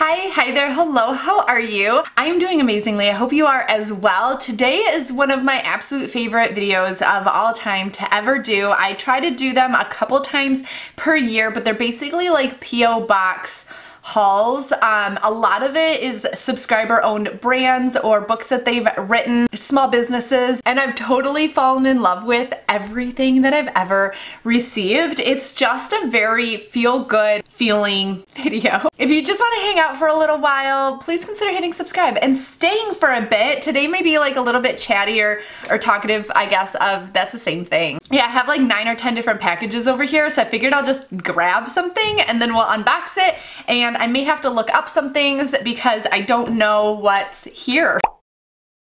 Hi, hi there, hello, how are you? I am doing amazingly, I hope you are as well. Today is one of my absolute favorite videos of all time to ever do. I try to do them a couple times per year, but they're basically like P.O. Box hauls. Um, a lot of it is subscriber owned brands or books that they've written, small businesses, and I've totally fallen in love with everything that I've ever received. It's just a very feel good feeling video. If you just want to hang out for a little while, please consider hitting subscribe and staying for a bit. Today may be like a little bit chattier or talkative, I guess, of that's the same thing. Yeah, I have like nine or 10 different packages over here, so I figured I'll just grab something and then we'll unbox it and I may have to look up some things because I don't know what's here.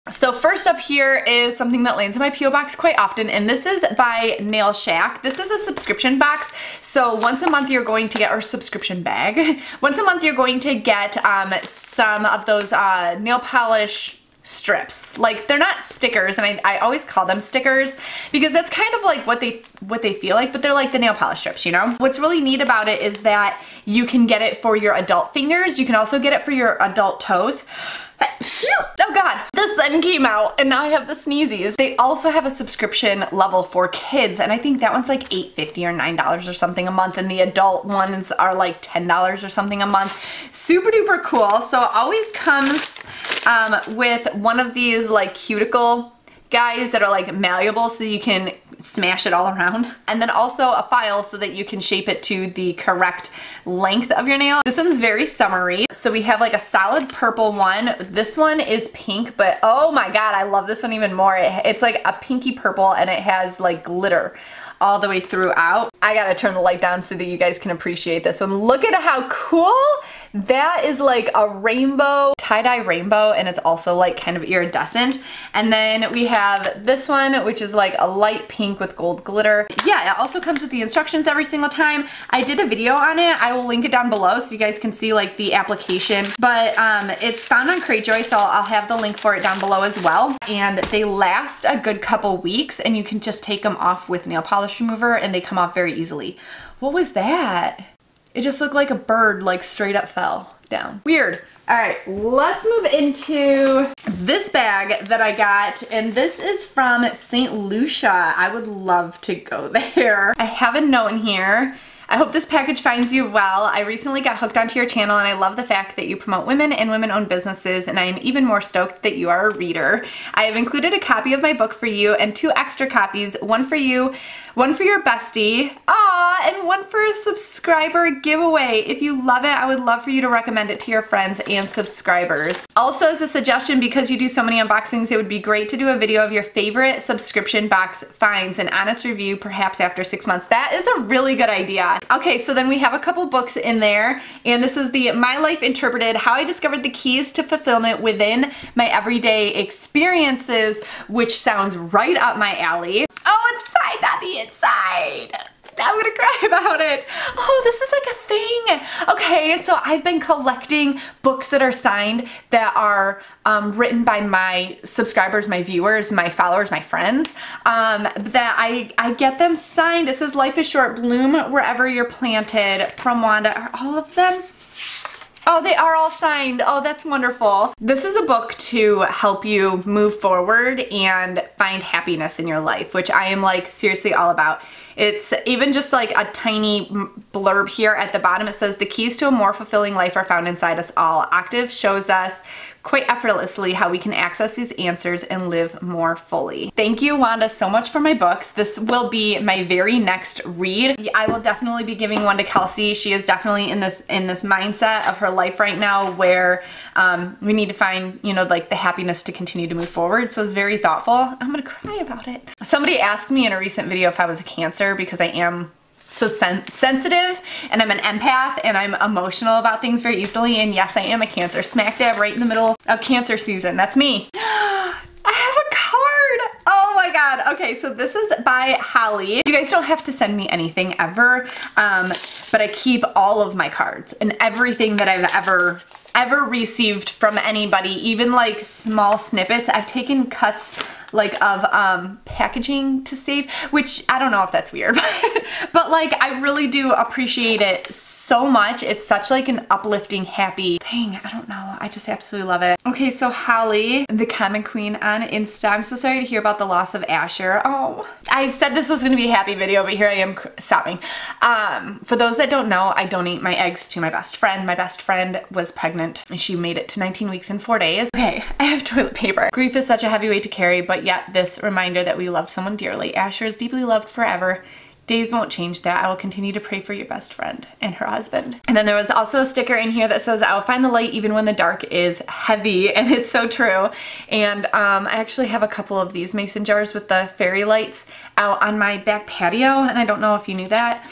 So first up here is something that lands in my P.O. box quite often, and this is by Nail Shack. This is a subscription box, so once a month you're going to get, or subscription bag, once a month you're going to get um, some of those uh, nail polish strips. Like they're not stickers and I, I always call them stickers because that's kind of like what they what they feel like, but they're like the nail polish strips, you know? What's really neat about it is that you can get it for your adult fingers. You can also get it for your adult toes. Oh god, the sun came out and now I have the sneezies. They also have a subscription level for kids and I think that one's like $8.50 or $9 or something a month and the adult ones are like $10 or something a month. Super duper cool. So always comes um, with one of these like cuticle guys that are like malleable so you can smash it all around. And then also a file so that you can shape it to the correct length of your nail. This one's very summery. So we have like a solid purple one. This one is pink, but oh my God, I love this one even more. it's like a pinky purple and it has like glitter all the way throughout. I gotta turn the light down so that you guys can appreciate this one. Look at how cool that is like a rainbow, tie-dye rainbow, and it's also like kind of iridescent. And then we have this one, which is like a light pink with gold glitter. Yeah, it also comes with the instructions every single time. I did a video on it. I will link it down below so you guys can see like the application. But um, it's found on Cratejoy, so I'll have the link for it down below as well. And they last a good couple weeks and you can just take them off with nail polish remover and they come off very easily. What was that? It just looked like a bird like straight up fell down. Weird. All right, let's move into this bag that I got, and this is from St. Lucia. I would love to go there. I have a note in here I hope this package finds you well. I recently got hooked onto your channel and I love the fact that you promote women and women-owned businesses and I am even more stoked that you are a reader. I have included a copy of my book for you and two extra copies, one for you, one for your bestie, ah, and one for a subscriber giveaway. If you love it, I would love for you to recommend it to your friends and subscribers. Also as a suggestion, because you do so many unboxings, it would be great to do a video of your favorite subscription box finds, an honest review perhaps after six months. That is a really good idea. Okay, so then we have a couple books in there, and this is the My Life Interpreted, How I Discovered the Keys to Fulfillment Within My Everyday Experiences, which sounds right up my alley. Oh, it's signed on the inside. I'm gonna cry about it. Oh, this is like a thing. Okay, so I've been collecting books that are signed that are um, written by my subscribers, my viewers, my followers, my friends, um, that I, I get them signed. It says Life is Short, Bloom Wherever You're Planted from Wanda. Are all of them? Oh, they are all signed. Oh, that's wonderful. This is a book to help you move forward and find happiness in your life, which I am like seriously all about. It's even just like a tiny blurb here at the bottom. It says, the keys to a more fulfilling life are found inside us all. Octave shows us quite effortlessly how we can access these answers and live more fully. Thank you, Wanda, so much for my books. This will be my very next read. I will definitely be giving one to Kelsey. She is definitely in this in this mindset of her life right now where um, we need to find, you know, like the happiness to continue to move forward. So it's very thoughtful. I'm gonna cry about it. Somebody asked me in a recent video if I was a Cancer because I am so sen sensitive and I'm an empath and I'm emotional about things very easily. And yes I am a cancer. Smack dab right in the middle of cancer season. That's me. I have a card. Oh my god. Okay so this is by Holly. You guys don't have to send me anything ever. Um, but I keep all of my cards and everything that I've ever ever received from anybody even like small snippets. I've taken cuts like of um, packaging to save, which I don't know if that's weird, but like I really do appreciate it so much. It's such like an uplifting, happy thing. I don't know. I just absolutely love it. Okay, so Holly, the comment queen on Insta. I'm so sorry to hear about the loss of Asher. Oh, I said this was gonna be a happy video, but here I am sobbing. Um, for those that don't know, I donate my eggs to my best friend. My best friend was pregnant and she made it to 19 weeks in four days. Okay, I have toilet paper. Grief is such a heavy weight to carry, but yet this reminder that we love someone dearly. Asher is deeply loved forever. Days won't change that. I will continue to pray for your best friend and her husband. And then there was also a sticker in here that says, I'll find the light even when the dark is heavy. And it's so true. And um, I actually have a couple of these mason jars with the fairy lights out on my back patio. And I don't know if you knew that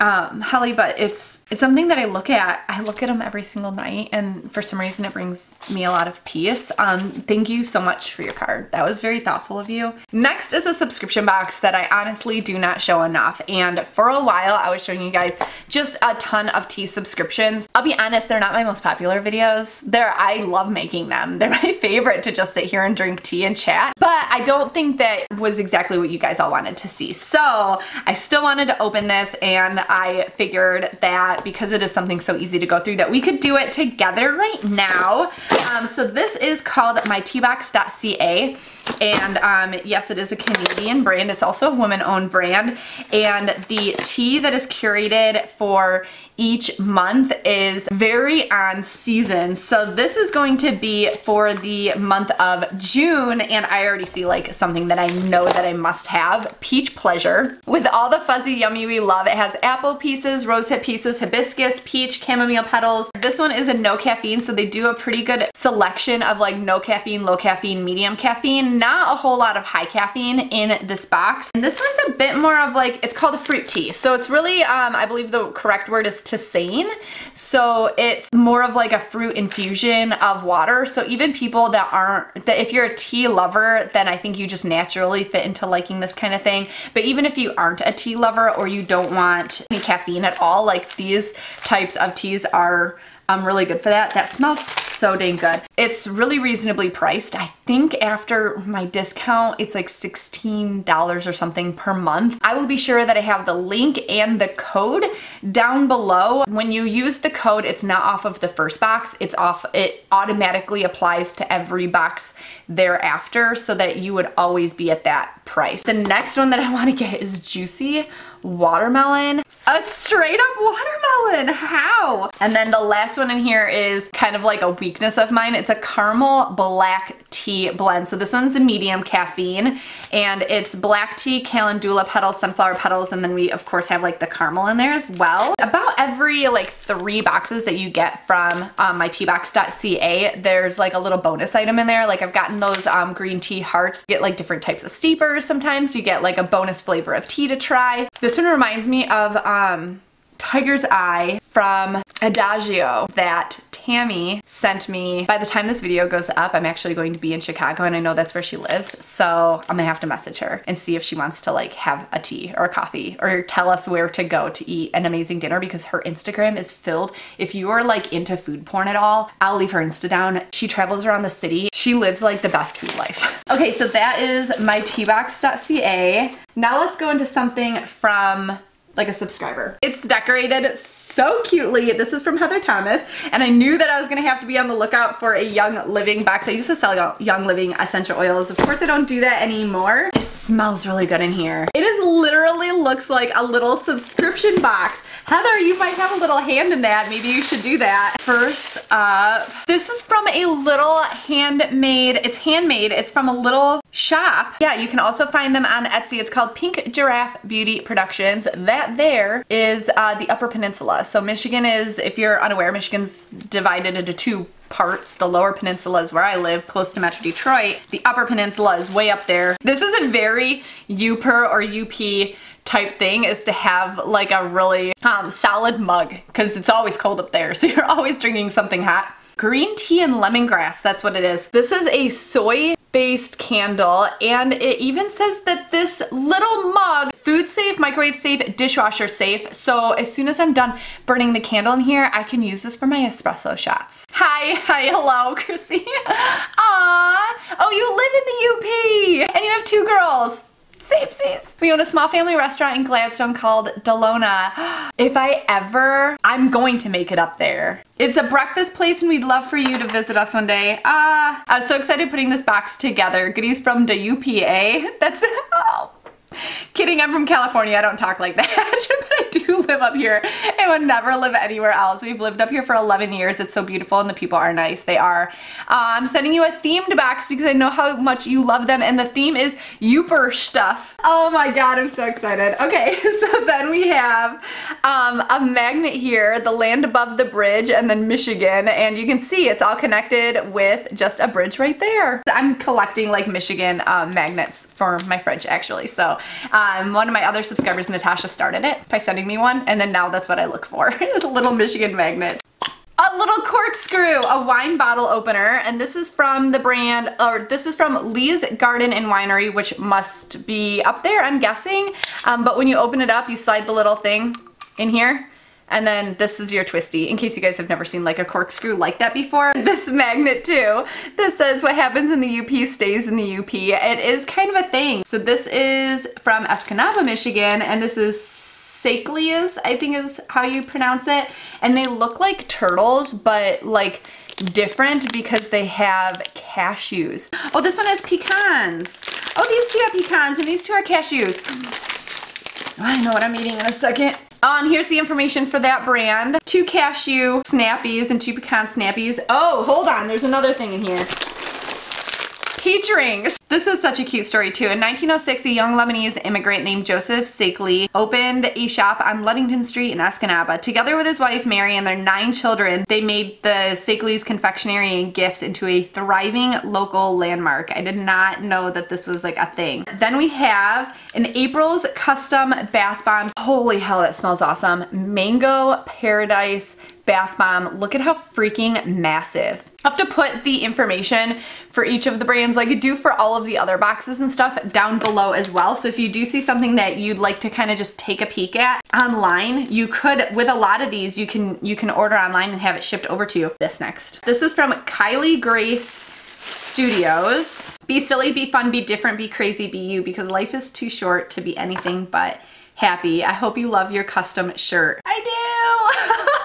um, Holly, but it's it's something that I look at. I look at them every single night, and for some reason, it brings me a lot of peace. Um, thank you so much for your card. That was very thoughtful of you. Next is a subscription box that I honestly do not show enough, and for a while, I was showing you guys just a ton of tea subscriptions. I'll be honest, they're not my most popular videos. They're I love making them. They're my favorite to just sit here and drink tea and chat, but I don't think that was exactly what you guys all wanted to see. So I still wanted to open this, and I figured that because it is something so easy to go through that we could do it together right now. Um, so this is called myteabox.ca and um, yes, it is a Canadian brand. It's also a woman-owned brand. And the tea that is curated for each month is very on season. So this is going to be for the month of June. And I already see like something that I know that I must have. Peach Pleasure. With all the fuzzy yummy we love, it has apple pieces, rosehip pieces, hibiscus, peach, chamomile petals. This one is a no caffeine, so they do a pretty good selection of like no caffeine, low caffeine, medium caffeine not a whole lot of high caffeine in this box. And this one's a bit more of like, it's called a fruit tea. So it's really, um, I believe the correct word is tisane. So it's more of like a fruit infusion of water. So even people that aren't, that if you're a tea lover, then I think you just naturally fit into liking this kind of thing. But even if you aren't a tea lover or you don't want any caffeine at all, like these types of teas are um, really good for that. That smells so dang good. It's really reasonably priced. I think after my discount, it's like $16 or something per month. I will be sure that I have the link and the code down below. When you use the code, it's not off of the first box. It's off, it automatically applies to every box thereafter so that you would always be at that price. The next one that I want to get is Juicy Watermelon. A straight up watermelon, how? And then the last one in here is kind of like a weakness of mine. It's a caramel black tea blend. So this one's a medium caffeine and it's black tea, calendula petals, sunflower petals, and then we of course have like the caramel in there as well. About every like three boxes that you get from um, myteabox.ca, there's like a little bonus item in there. Like I've gotten those um, green tea hearts, you get like different types of steepers sometimes. You get like a bonus flavor of tea to try. This one reminds me of um, Tiger's Eye from Adagio that Tammy sent me. By the time this video goes up, I'm actually going to be in Chicago and I know that's where she lives. So I'm gonna have to message her and see if she wants to like have a tea or a coffee or tell us where to go to eat an amazing dinner because her Instagram is filled. If you are like into food porn at all, I'll leave her Insta down. She travels around the city. She lives like the best food life. okay, so that is myteabox.ca. Now let's go into something from like a subscriber. It's decorated so cutely. This is from Heather Thomas, and I knew that I was gonna have to be on the lookout for a Young Living box. I used to sell Young Living essential oils. Of course, I don't do that anymore. It smells really good in here. It is literally looks like a little subscription box. Heather, you might have a little hand in that. Maybe you should do that. First up, this is from a little handmade, it's handmade. It's from a little shop. Yeah, you can also find them on Etsy. It's called Pink Giraffe Beauty Productions. That there is uh, the Upper Peninsula. So Michigan is, if you're unaware, Michigan's divided into two parts. The lower peninsula is where I live, close to Metro Detroit. The upper peninsula is way up there. This is a very Yooper or UP type thing is to have like a really um, solid mug because it's always cold up there so you're always drinking something hot. Green tea and lemongrass, that's what it is. This is a soy based candle and it even says that this little mug food safe microwave safe dishwasher safe so as soon as I'm done burning the candle in here I can use this for my espresso shots hi hi hello Chrissy ah oh you live in the UP and you have two girls Safesies. We own a small family restaurant in Gladstone called Delona. If I ever, I'm going to make it up there. It's a breakfast place and we'd love for you to visit us one day. Ah, I was so excited putting this box together. Goodies from the UPA. That's, oh, Kidding, I'm from California. I don't talk like that, but I do live up here I would never live anywhere else. We've lived up here for 11 years. It's so beautiful and the people are nice. They are. Uh, I'm sending you a themed box because I know how much you love them and the theme is Yooper stuff. Oh my god, I'm so excited. Okay, so then we have um, a magnet here, the land above the bridge and then Michigan and you can see it's all connected with just a bridge right there. I'm collecting like Michigan uh, magnets for my fridge actually, so um, one of my other subscribers, Natasha, started it by sending me one, and then now that's what I look for, a little Michigan magnet. A little corkscrew, a wine bottle opener, and this is from the brand, or this is from Leigh's Garden and Winery, which must be up there, I'm guessing. Um, but when you open it up, you slide the little thing in here, and then this is your twisty, in case you guys have never seen like a corkscrew like that before. This magnet too. This says what happens in the UP stays in the UP. It is kind of a thing. So this is from Escanaba, Michigan, and this is Sakelias, I think is how you pronounce it. And they look like turtles, but like different because they have cashews. Oh, this one has pecans. Oh, these two have pecans and these two are cashews. I know what I'm eating in a second. Um, here's the information for that brand. Two cashew snappies and two pecan snappies. Oh, hold on, there's another thing in here. Peach rings. This is such a cute story too. In 1906, a young Lebanese immigrant named Joseph Sayklly opened a shop on Ludington Street in Escanaba. Together with his wife Mary and their nine children, they made the Sayklly's confectionery and gifts into a thriving local landmark. I did not know that this was like a thing. Then we have an April's Custom Bath Bomb. Holy hell, it smells awesome. Mango Paradise bath bomb. Look at how freaking massive. Have to put the information for each of the brands like I do for all of the other boxes and stuff down below as well. So if you do see something that you'd like to kind of just take a peek at online, you could, with a lot of these, you can, you can order online and have it shipped over to you. This next. This is from Kylee Grace Studios. Be silly, be fun, be different, be crazy, be you because life is too short to be anything but happy. I hope you love your custom shirt. I do!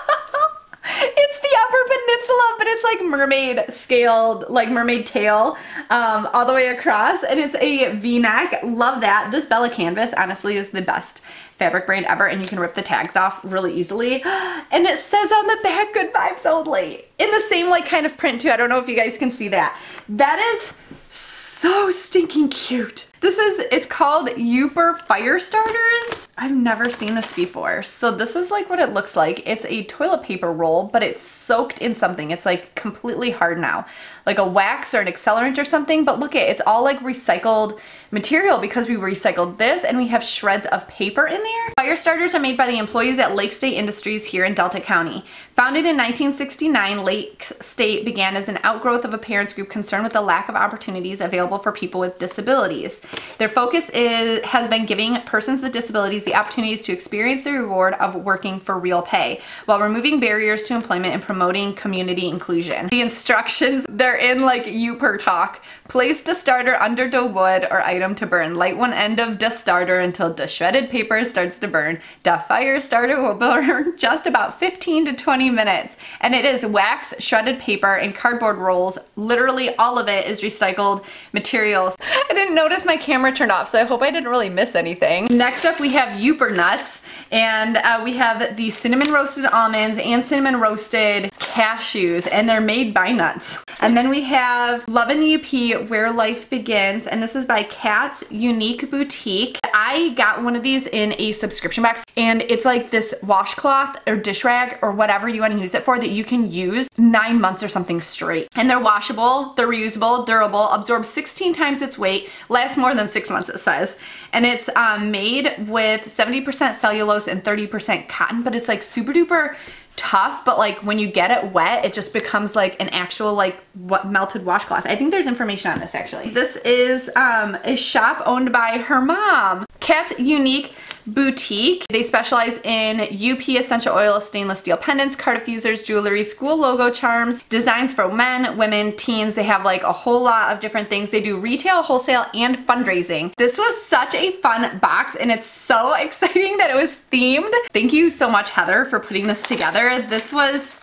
it's the Upper Peninsula, but it's like mermaid scaled, like mermaid tail um, all the way across. And it's a v-neck. Love that. This Bella Canvas honestly is the best fabric brand ever and you can rip the tags off really easily. And it says on the back, good vibes only. In the same like kind of print too. I don't know if you guys can see that. That is so stinking cute. This is, it's called Yooper Fire Starters. I've never seen this before. So this is like what it looks like. It's a toilet paper roll, but it's soaked in something. It's like completely hard now. Like a wax or an accelerant or something, but look at it's all like recycled material because we recycled this and we have shreds of paper in there. Fire starters are made by the employees at Lake State Industries here in Delta County. Founded in 1969, Lake State began as an outgrowth of a parents group concerned with the lack of opportunities available for people with disabilities. Their focus is, has been giving persons with disabilities the opportunities to experience the reward of working for real pay while removing barriers to employment and promoting community inclusion. The instructions, they're in like Yooper talk. Place the starter under the wood or item to burn. Light one end of the starter until the shredded paper starts to burn. The fire starter will burn just about 15 to 20 minutes. And it is wax, shredded paper, and cardboard rolls. Literally all of it is recycled materials. I didn't notice my camera turned off, so I hope I didn't really miss anything. Next up we have Yooper nuts, and uh, we have the cinnamon roasted almonds and cinnamon roasted cashews, and they're made by nuts. And then we have Love in the UP, Where Life Begins, and this is by Kat'z Unique Boutique. I got one of these in a subscription box, and it's like this washcloth or dish rag or whatever you want to use it for that you can use nine months or something straight. And they're washable, they're reusable, durable, absorb 16 times its weight, lasts more than six months it says. And it's um, made with 70% cellulose and 30% cotton, but it's like super duper tough, but like when you get it wet, it just becomes like an actual like what melted washcloth. I think there's information on this actually. This is um, a shop owned by her mom. Kat Unique Boutique. They specialize in UP essential oil stainless steel pendants, card diffusers, jewelry, school logo charms, designs for men, women, teens. They have like a whole lot of different things. They do retail, wholesale, and fundraising. This was such a fun box and it's so exciting that it was themed. Thank you so much, Heather, for putting this together. This was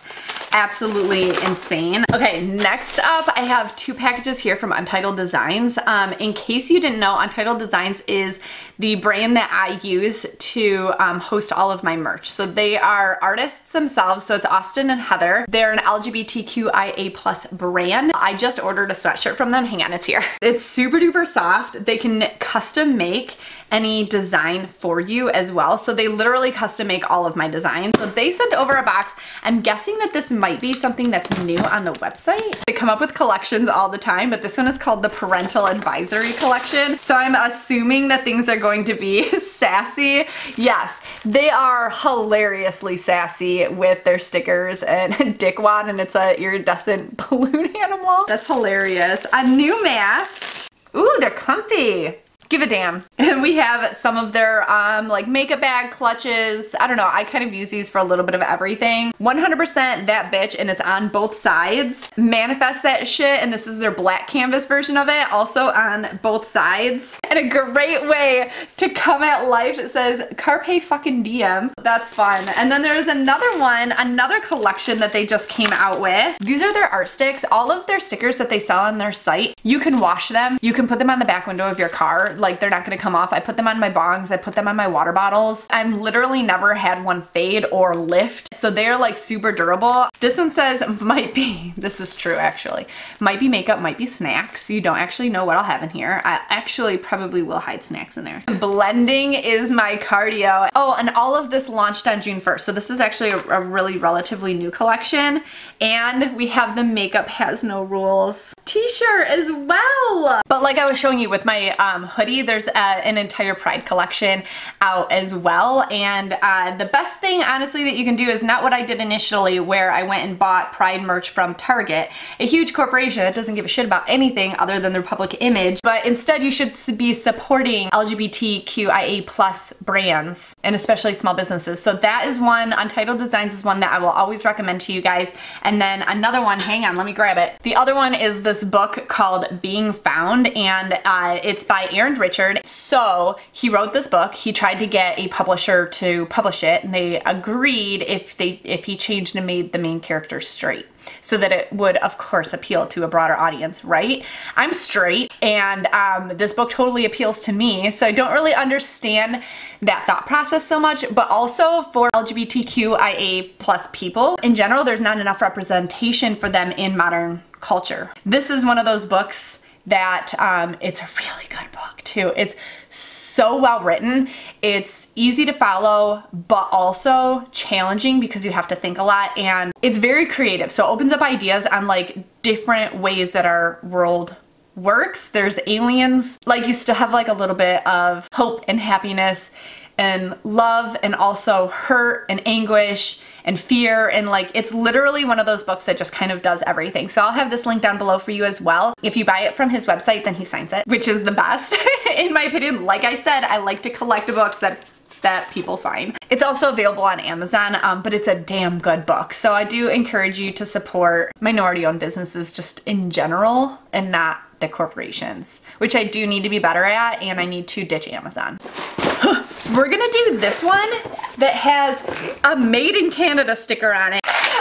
absolutely insane. Okay, next up, I have two packages here from Untitled Designs. Um, in case you didn't know, Untitled Designs is the brand that I use to um, host all of my merch. So they are artists themselves, so it's Austin and Heather. They're an LGBTQIA plus brand. I just ordered a sweatshirt from them. Hang on, it's here. It's super duper soft. They can custom make any design for you as well. So they literally custom make all of my designs. So they sent over a box. I'm guessing that this might be something that's new on the website. They come up with collections all the time, but this one is called the Parental Advisory Collection. So I'm assuming that things are going to be sassy. Yes, they are hilariously sassy with their stickers and dickwad and it's a iridescent balloon animal. That's hilarious. A new mask. Ooh, they're comfy give a damn. And we have some of their um, like makeup bag clutches. I don't know, I kind of use these for a little bit of everything. 100% that bitch and it's on both sides. Manifest that shit and this is their black canvas version of it, also on both sides. And a great way to come at life, it says Carpe fucking diem. That's fun. And then there's another one, another collection that they just came out with. These are their art sticks. All of their stickers that they sell on their site, you can wash them. You can put them on the back window of your car like they're not gonna come off. I put them on my bongs, I put them on my water bottles. I'm literally never had one fade or lift. So they're like super durable. This one says might be, this is true actually, might be makeup, might be snacks. You don't actually know what I'll have in here. I actually probably will hide snacks in there. Blending is my cardio. Oh, and all of this launched on June 1st. So this is actually a, a really relatively new collection. And we have the Makeup Has No Rules t-shirt as well. But like I was showing you with my um, hoodie, there's uh, an entire Pride collection out as well. And uh, the best thing, honestly, that you can do is not what I did initially where I went and bought Pride merch from Target, a huge corporation that doesn't give a shit about anything other than their public image. But instead, you should be supporting LGBTQIA plus brands and especially small businesses. So that is one, Untitled Designs is one that I will always recommend to you guys. And then another one, hang on, let me grab it. The other one is this book called Being Found and uh, it's by Arend Richard. So he wrote this book. He tried to get a publisher to publish it and they agreed if they if he changed and made the main character straight so that it would of course appeal to a broader audience, right? I'm straight and um, this book totally appeals to me so I don't really understand that thought process so much but also for LGBTQIA plus people in general there's not enough representation for them in modern culture. This is one of those books that um, it's a really good book too. It's so well written. It's easy to follow, but also challenging because you have to think a lot and it's very creative. So it opens up ideas on like different ways that our world works. There's aliens, like you still have like a little bit of hope and happiness and love and also hurt and anguish and fear and like it's literally one of those books that just kind of does everything. So I'll have this link down below for you as well. If you buy it from his website then he signs it, which is the best in my opinion. Like I said, I like to collect books that that people sign. It's also available on Amazon, um, but it's a damn good book. So I do encourage you to support minority owned businesses just in general and not the corporations, which I do need to be better at and I need to ditch Amazon. We're gonna do this one that has a made in Canada sticker on it.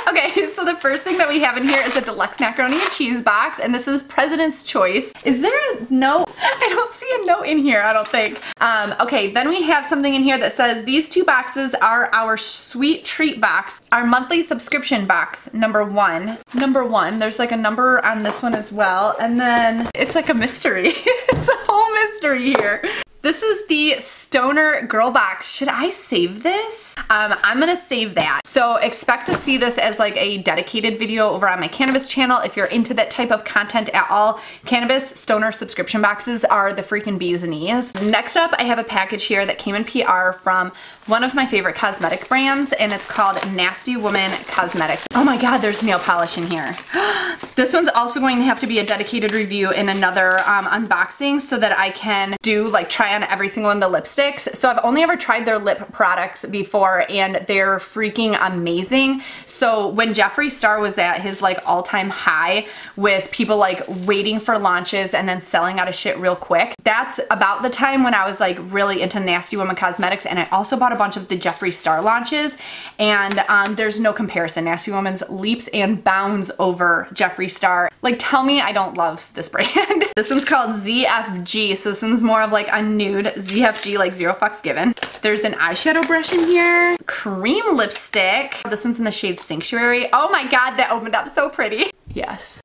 Okay, so the first thing that we have in here is a deluxe macaroni and cheese box, and this is President's Choice. Is there a note? I don't see a note in here, I don't think. Um, okay, then we have something in here that says, these two boxes are our sweet treat box, our monthly subscription box, number one. Number one, there's like a number on this one as well, and then it's like a mystery. it's a whole mystery here. This is the Stoner Girl Box. Should I save this? Um, I'm gonna save that. So expect to see this as like a dedicated video over on my cannabis channel. If you're into that type of content at all, cannabis stoner subscription boxes are the freaking bees and knees. Next up, I have a package here that came in PR from one of my favorite cosmetic brands and it's called Nasty Woman Cosmetics. Oh my God, there's nail polish in here. this one's also going to have to be a dedicated review in another um, unboxing so that I can do like try on every single one of the lipsticks. So I've only ever tried their lip products before and they're freaking amazing. So when Jeffree Star was at his like all-time high with people like waiting for launches and then selling out of shit real quick, that's about the time when I was like really into Nasty Woman Cosmetics and I also bought a bunch of the Jeffree Star launches and um, there's no comparison. Nasty Woman's leaps and bounds over Jeffree Star. Like tell me I don't love this brand. this one's called ZFG so this one's more of like a nude ZFG like zero fucks given. There's an eyeshadow brush in here. Cream lipstick. This one's in the shade Sanctuary. Oh my god that opened up so pretty. Yes.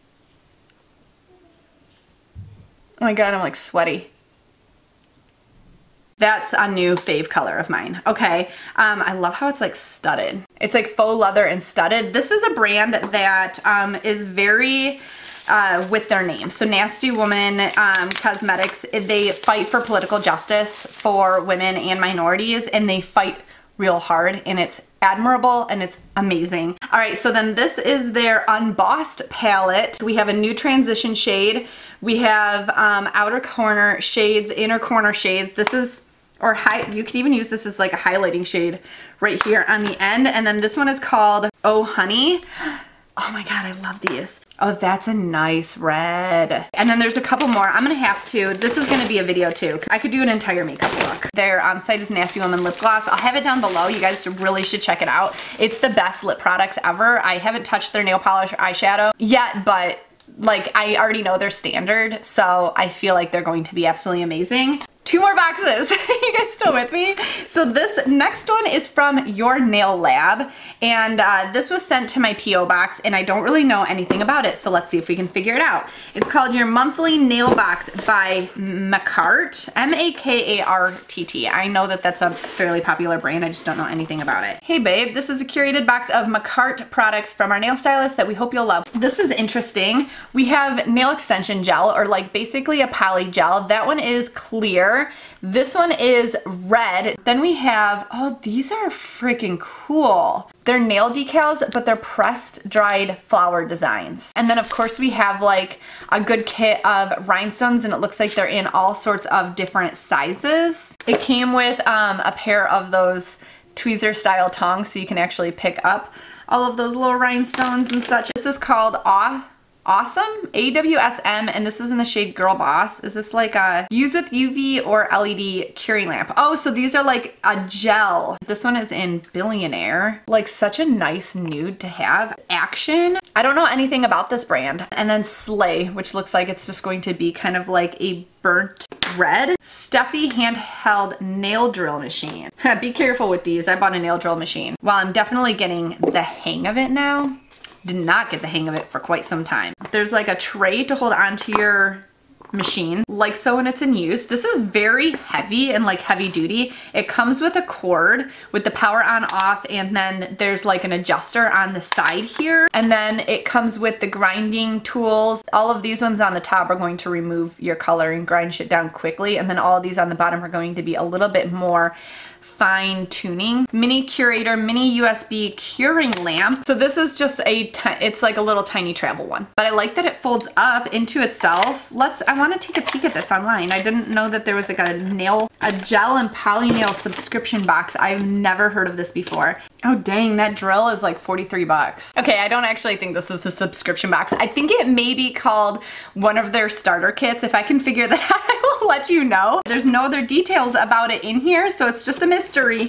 Oh my god I'm like sweaty. That's a new fave color of mine. Okay, um, I love how it's like studded. It's like faux leather and studded. This is a brand that um, is very uh, with their name. So Nasty Woman um, Cosmetics, they fight for political justice for women and minorities and they fight real hard and it's admirable and it's amazing. All right, so then this is their unbossed palette. We have a new transition shade. We have um, outer corner shades, inner corner shades. This is or high, you could even use this as like a highlighting shade right here on the end. And then this one is called Oh Honey. Oh my God, I love these. Oh, that's a nice red. And then there's a couple more. I'm gonna have to, this is gonna be a video too. I could do an entire makeup look. Their um, site is Nasty Woman Lip Gloss. I'll have it down below. You guys really should check it out. It's the best lip products ever. I haven't touched their nail polish or eyeshadow yet, but like I already know their standard, so I feel like they're going to be absolutely amazing two more boxes. you guys still with me? So this next one is from Your Nail Lab and uh, this was sent to my P.O. box and I don't really know anything about it so let's see if we can figure it out. It's called Your Monthly Nail Box by Makartt, M-A-K-A-R-T-T. I know that that's a fairly popular brand, I just don't know anything about it. Hey babe, this is a curated box of Makartt products from our nail stylist that we hope you'll love. This is interesting. We have nail extension gel or like basically a poly gel. That one is clear this one is red. Then we have, oh, these are freaking cool. They're nail decals, but they're pressed dried flower designs. And then of course we have like a good kit of rhinestones and it looks like they're in all sorts of different sizes. It came with um, a pair of those tweezer style tongs so you can actually pick up all of those little rhinestones and such. This is called Awe Awesome, AWSM, and this is in the shade Girl Boss. Is this like a use with UV or LED curing lamp? Oh, so these are like a gel. This one is in Billionaire. Like such a nice nude to have. Action. I don't know anything about this brand. And then Slay, which looks like it's just going to be kind of like a burnt red. Stuffy handheld nail drill machine. be careful with these. I bought a nail drill machine. While I'm definitely getting the hang of it now, did not get the hang of it for quite some time. There's like a tray to hold onto your machine like so when it's in use. This is very heavy and like heavy duty. It comes with a cord with the power on off and then there's like an adjuster on the side here and then it comes with the grinding tools. All of these ones on the top are going to remove your color and grind shit down quickly and then all these on the bottom are going to be a little bit more fine tuning. Mini Curator Mini USB Curing Lamp. So this is just a, it's like a little tiny travel one. But I like that it folds up into itself. Let's, I want to take a peek at this online. I didn't know that there was like a nail, a gel and poly nail subscription box. I've never heard of this before. Oh dang, that drill is like 43 bucks. Okay, I don't actually think this is a subscription box. I think it may be called one of their starter kits. If I can figure that out, I will let you know. There's no other details about it in here, so it's just a mystery.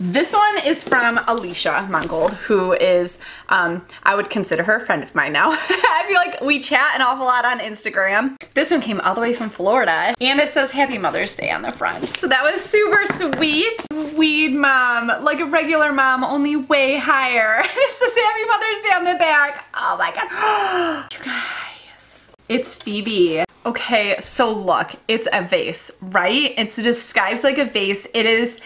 This one is from Alicia Mangold, who is, um, I would consider her a friend of mine now. I feel like we chat an awful lot on Instagram. This one came all the way from Florida, and it says Happy Mother's Day on the front. So that was super sweet. Weed mom, like a regular mom, only way higher. it says Happy Mother's Day on the back. Oh my god. you guys. It's Phoebe. Okay, so look, it's a vase, right? It's disguised like a vase. It is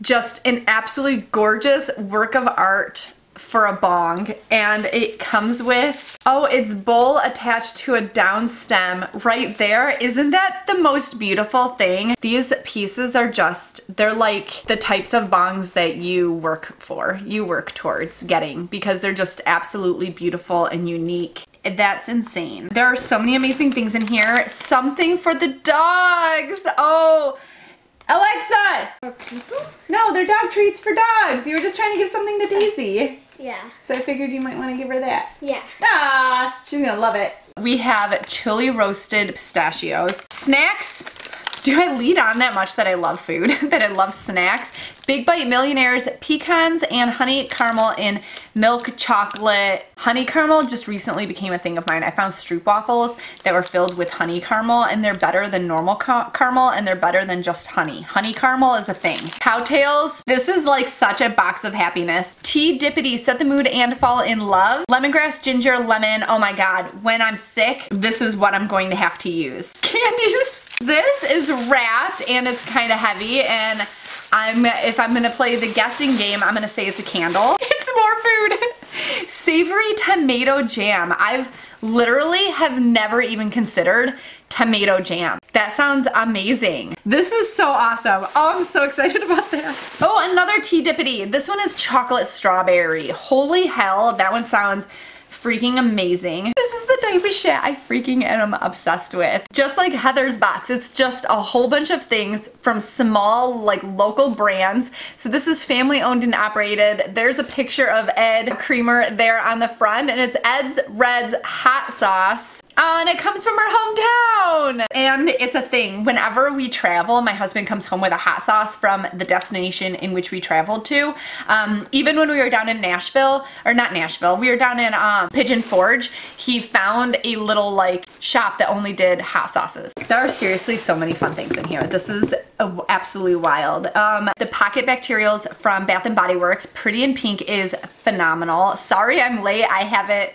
just an absolutely gorgeous work of art for a bong and it comes with oh it's bowl attached to a down stem right there isn't that the most beautiful thing these pieces are just they're like the types of bongs that you work for you work towards getting because they're just absolutely beautiful and unique that's insane. There are so many amazing things in here. Something for the dogs. Oh, Alexa! No, they're dog treats for dogs. You were just trying to give something to Daisy. Yeah. So I figured you might want to give her that. Yeah. Ah, she's gonna love it. We have chili roasted pistachios. Snacks. Do I lead on that much that I love food, that I love snacks? Big Bite Millionaires pecans and honey caramel in milk chocolate. Honey caramel just recently became a thing of mine. I found Stroop waffles that were filled with honey caramel and they're better than normal ca caramel and they're better than just honey. Honey caramel is a thing. Cowtails, this is like such a box of happiness. Tea Dippity, set the mood and fall in love. Lemongrass, ginger, lemon. Oh my God, when I'm sick, this is what I'm going to have to use. Candies. This is wrapped and it's kind of heavy and I'm, if I'm gonna play the guessing game, I'm gonna say it's a candle. It's more food. Savory tomato jam. I've literally have never even considered tomato jam. That sounds amazing. This is so awesome. Oh, I'm so excited about that. Oh, another tea dippity. This one is chocolate strawberry. Holy hell, that one sounds freaking amazing. Is the type of shit I freaking am obsessed with. Just like Heather's box, it's just a whole bunch of things from small like local brands. So this is family owned and operated. There's a picture of Ed Creamer there on the front and it's Ed's Red's hot sauce. Oh, and it comes from our hometown. And it's a thing. Whenever we travel, my husband comes home with a hot sauce from the destination in which we traveled to. Um, even when we were down in Nashville, or not Nashville, we were down in um, Pigeon Forge, he found a little like shop that only did hot sauces. There are seriously so many fun things in here. This is absolutely wild. Um, the Pocket Bacterials from Bath & Body Works, Pretty in Pink is phenomenal. Sorry I'm late, I haven't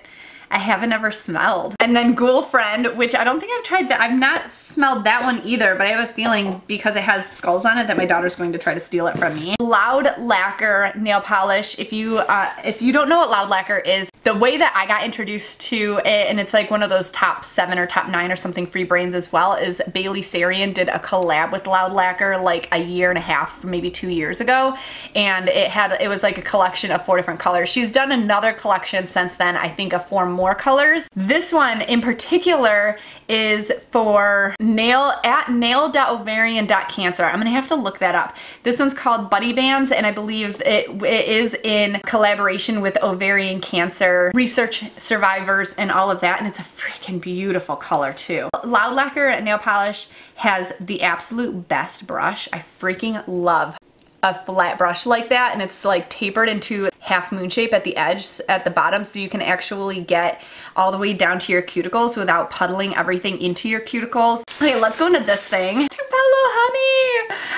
I haven't ever smelled. And then Ghoul Friend, which I don't think I've tried that. I've not smelled that one either, but I have a feeling because it has skulls on it that my daughter's going to try to steal it from me. Loud Lacquer nail polish. If you uh, if you don't know what Loud Lacquer is, the way that I got introduced to it, and it's like one of those top seven or top nine or something free brands as well, is Bailey Sarian did a collab with Loud Lacquer like a year and a half, maybe two years ago. And it had, it was like a collection of four different colors. She's done another collection since then, I think a four more colors. This one in particular is for nail at nail.ovarian.cancer. I'm gonna have to look that up. This one's called Buddy Bands and I believe it, it is in collaboration with ovarian cancer research survivors and all of that and it's a freaking beautiful color too. Loud Lacquer nail polish has the absolute best brush. I freaking love a flat brush like that and it's like tapered into half moon shape at the edge at the bottom so you can actually get all the way down to your cuticles without puddling everything into your cuticles. Okay, let's go into this thing. Tupelo honey!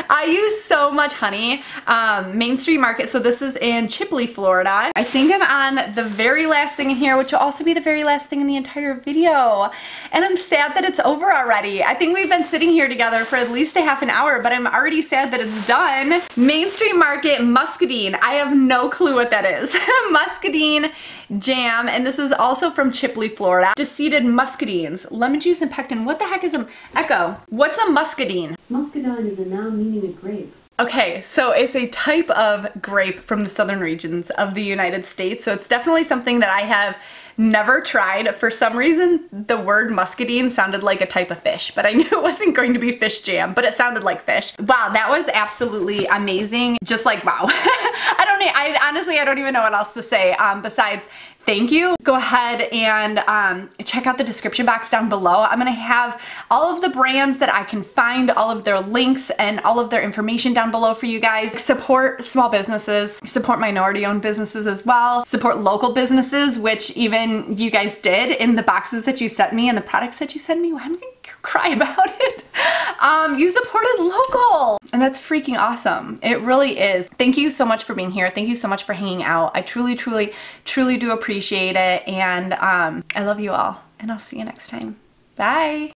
I use so much honey. Um, Main Street Market, so this is in Chipley, Florida. I think I'm on the very last thing in here, which will also be the very last thing in the entire video. And I'm sad that it's over already. I think we've been sitting here together for at least a half an hour, but I'm already sad that it's done. Main Street Market Muscadine. I have no clue what that is. Muscadine jam, and this is also from Chipley, Florida. Deseeded muscadines, lemon juice and pectin. What the heck is a, Echo, what's a muscadine? Muscadine is a noun meaning a grape. Okay, so it's a type of grape from the southern regions of the United States. So it's definitely something that I have never tried. For some reason, the word muscadine sounded like a type of fish, but I knew it wasn't going to be fish jam, but it sounded like fish. Wow, that was absolutely amazing. Just like, wow. I don't, I honestly, I don't even know what else to say um, besides thank you. Go ahead and um, check out the description box down below. I'm gonna have all of the brands that I can find, all of their links and all of their information down below for you guys. Support small businesses, support minority owned businesses as well, support local businesses, which even you guys did in the boxes that you sent me and the products that you sent me. I'm I gonna cry about it. Um, you supported local and that's freaking awesome. It really is. Thank you so much for being here. Thank you so much for hanging out. I truly, truly, truly do appreciate it. And um, I love you all. And I'll see you next time. Bye.